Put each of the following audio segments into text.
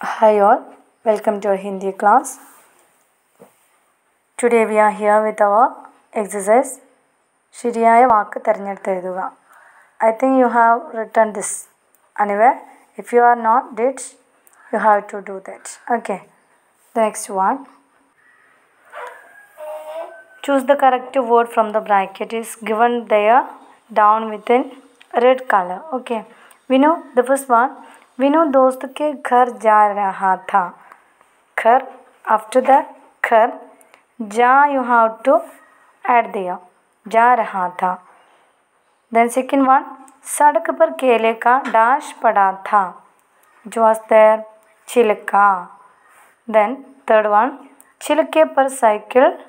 Hi all, welcome to our Hindi class. Today we are here with our exercise ശരിയായ വാക്ക് തിരഞ്ഞെടുത്ത് എഴുതുക I think you have return this anyway if you are not ഡിറ്റ് you have to do that okay the next one choose the correct word from the bracket is given there down within red color okay Vinu the first one Vinoo दोस्त के घर जा रहा था। घर after the घर, जा you have to add दिया, जा रहा था। देन सेकेंड वन सड़क पर केले का डाश पड़ा था। जो अस्तर छिलका। देन थर्ड वन छिलके पर साइकिल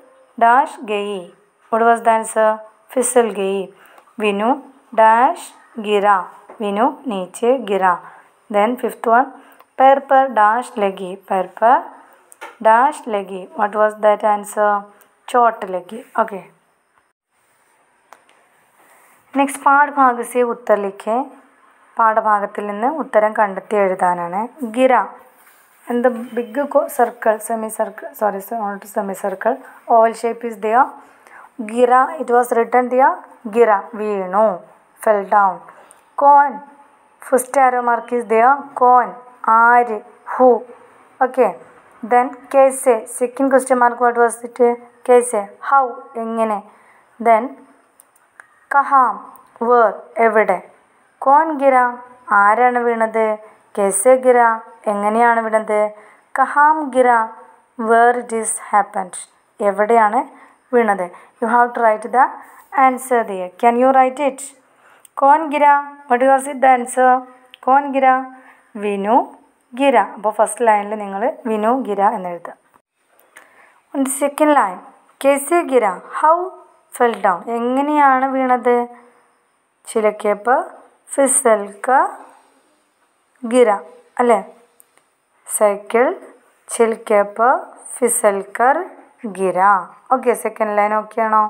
डाश गई। उड वॉज़ द आंसर फिसल गई। विनू डैश गिरा। विनू नीचे गिरा। Then fifth one, purple dash leggy, purple dash leggy. What was that answer? Short leggy. Okay. Next പാഠഭാഗസ്യ ഉത്തർ ലിഖേ പാഠഭാഗത്തിൽ നിന്ന് ഉത്തരം കണ്ടെത്തി എഴുതാനാണ് ഗിര and the big circle semicircle sorry not semicircle oval shape is there gira it was written there gira veenu fell down corn first arrow mark is the കോൻ ആര് who okay then കേസെ second question mark what was it a how എങ്ങനെ? Then കഹാം where എവിടെ? കോൺ ഗിര ആരാണ് വീണത്? കെസെ ഗിര എങ്ങനെയാണ് വീണത്? കഹാം ഗിര വേർ ഇറ്റ് ഈസ് ഹാപ്പൻഡ് എവിടെയാണ് വീണത്? You have to write the answer dear can you write it cone ഗിര. What was it the answer കോൺ ഗിര. വിനു ഗിര. അപ്പോൾ ഫസ്റ്റ് ലൈനിൽ നിങ്ങൾ വിനു ഗിര എന്നെഴുതുക. സെക്കൻഡ് ലൈൻ കെസെ ഗിര. ഹൗ ഫെൽ ഡൗൺ എങ്ങനെയാണ് വീണത്? ചിലക്കേപ്പ് ഫിസൽക്ക ഗിര. അല്ലേ? സൈക്കിൾ ചിൽക്കേപ്പ് ഫിസൽക്കർ ഗിര. ഓക്കെ സെക്കൻഡ് ലൈൻ ഓക്കെ ആണോ?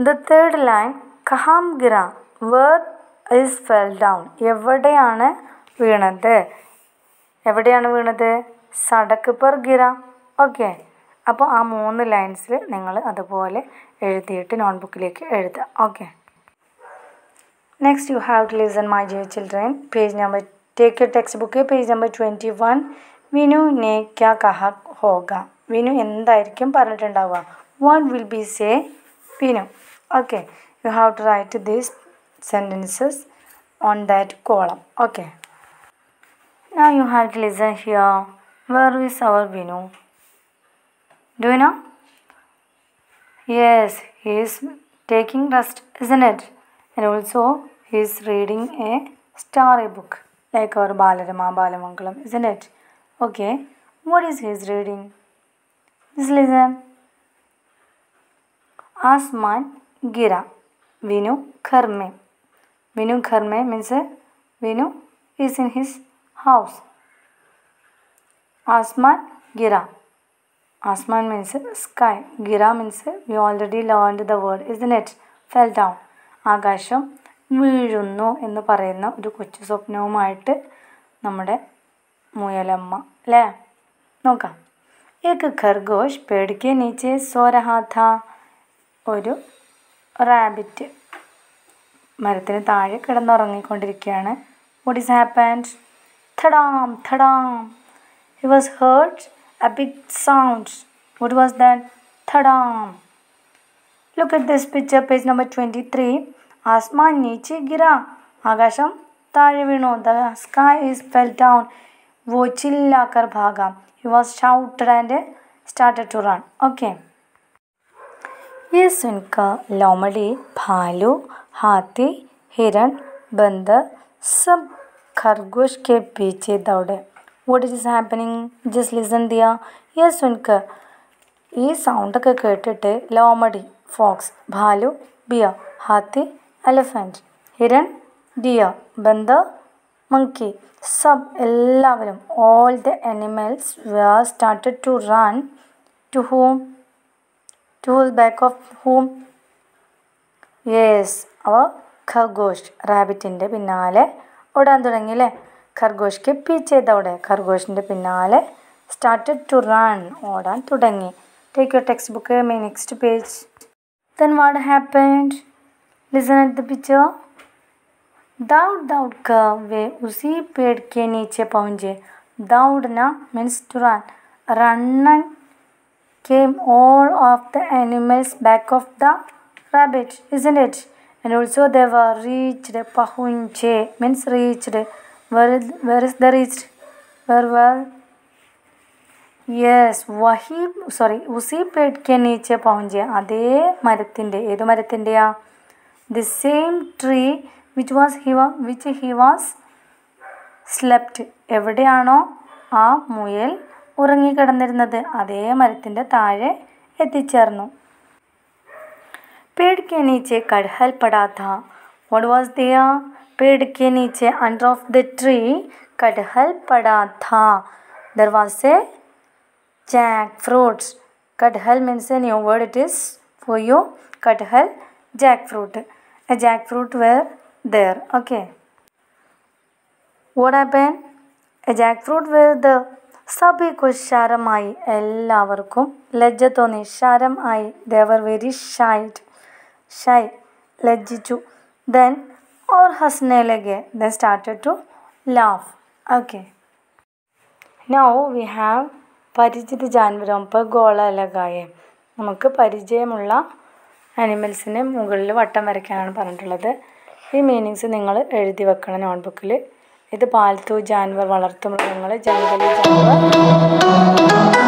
ദ തേർഡ് ലൈൻ കഹാം ഗിര. വേർ ഇസ് ഫെൽ ഡൗൺ എവിടെയാണ് വീണത്? എവിടെയാണ് വീണത്? സടക്ക് പെർ ഗിറ ഓക്കെ അപ്പോൾ ആ മൂന്ന് ലൈൻസിൽ നിങ്ങൾ അതുപോലെ എഴുതിയിട്ട് നോട്ട്ബുക്കിലേക്ക് എഴുതുക. Okay next you have to listen my dear children page number take you textbook page number twenty one Vinu നേ ക്യാ കഹ ഹോഗ. വിനു എന്തായിരിക്കും പറഞ്ഞിട്ടുണ്ടാവുക? What will be say Vinu. Okay you have to write these sentences on that column. Okay. Now you have to listen here. Where is our Vinu? Do you know? Yes, he is taking rest, isn't it? And also he is reading a story book like our Balarama Balamangalam, isn't it? Okay. What is his reading? Just listen. Asman gira विनु घर Kharme means uh, Vinu is in his house. Asman Gira. Asman means sky. Gira means we already learned the word, isn't നെറ്റ് fell down ആകാശം വീഴുന്നു എന്ന് പറയുന്ന ഒരു കൊച്ചു സ്വപ്നവുമായിട്ട് നമ്മുടെ മുയലമ്മ അല്ലേ നോക്കാം ഏക്ക് ഖർഗോഷ് പേടിക്ക് നീച്ചെ സോരഹാഥ ഒരു റാബിറ്റ് മരത്തിന് താഴെ കിടന്നുറങ്ങിക്കൊണ്ടിരിക്കുകയാണ് what is happened thadam thadam he was heard a big sound what was that thadam look at this picture page number 23 asman niche gira ആകാശം താഴെ വീണു the sky is fell down വോച്ചില്ലാക്കർ ഭാഗം he was shouted and started to run okay ये सुनकर लोमड़ी भालू हाथी हिरण बंदर सब खरगोश के पीछे दौड़े what is happening just listen Diya yes സുൻകർ ഈ സൗണ്ടൊക്കെ കേട്ടിട്ട് ലോമഡി fox ഭാലു beer Haathi elephant Hiran dear Bandar monkey സബ് എല്ലാവരും all the animals were started to run to home to back of ഹൂം yes അവർ ഖർഗോഷ് റാബിറ്റിൻ്റെ പിന്നാലെ ഓടാൻ തുടങ്ങി അല്ലേ ഖർഗോഷ് കെ പീച്ചെ ദൗടെ ഖർഗോഷിൻ്റെ പിന്നാലെ സ്റ്റാർട്ടഡ് ടു റൺ ഓടാൻ തുടങ്ങി take your textbook my next page then what happened listen at the picture दौड़ दौड़ कर वे उसी पेड़ के नीचे पहुंचे दौड़ना means to run run came all of the animals back of the rabbit isn't it and also they were reached pahunche means reached where, where is the reached where were yes വഹി sorry ഉസി പേട് കെ നീച്ചെ പहुंचे അതേ മരത്തിന്റെ ഏത് മരത്തിന്റെയാ the same tree which was he was which he was slept എവിടെയാണോ ആ മുയൽ ഉറങ്ങിക്കിടന്നിരുന്നത് അതേ മരത്തിൻ്റെ താഴെ എത്തിച്ചേർന്നു पेड़ के नीचे कटहल पड़ा था what was there पेड़ के नीचे under of the tree कटहल पड़ा था there was a jackfruit कटहल means a new word it is for you कटहल jackfruit a jackfruit were there okay what happened a jackfruit were the സഭി ശരമായി എല്ലാവർക്കും ലജ്ജ തോന്നി. ഷാരം ആയി they were very shied shy ലജ്ജിച്ചു. Then or ഹസ്നയിലേക്ക് then started to laugh okay now we have പരിചിത ജാൻവരം ഇപ്പോൾ ഗോള ലഗായെ നമുക്ക് പരിചയമുള്ള ആനിമൽസിന് മുകളിൽ വട്ടം വരയ്ക്കാനാണ് പറഞ്ഞിട്ടുള്ളത്. ഈ മീനിങ്സ് നിങ്ങൾ എഴുതി വെക്കണം നോട്ട്ബുക്കിൽ ഇത് പാൽത്തു ജാൻവർ വളർത്തുമൃഗങ്ങൾ ജംഗലി ജാൻവർ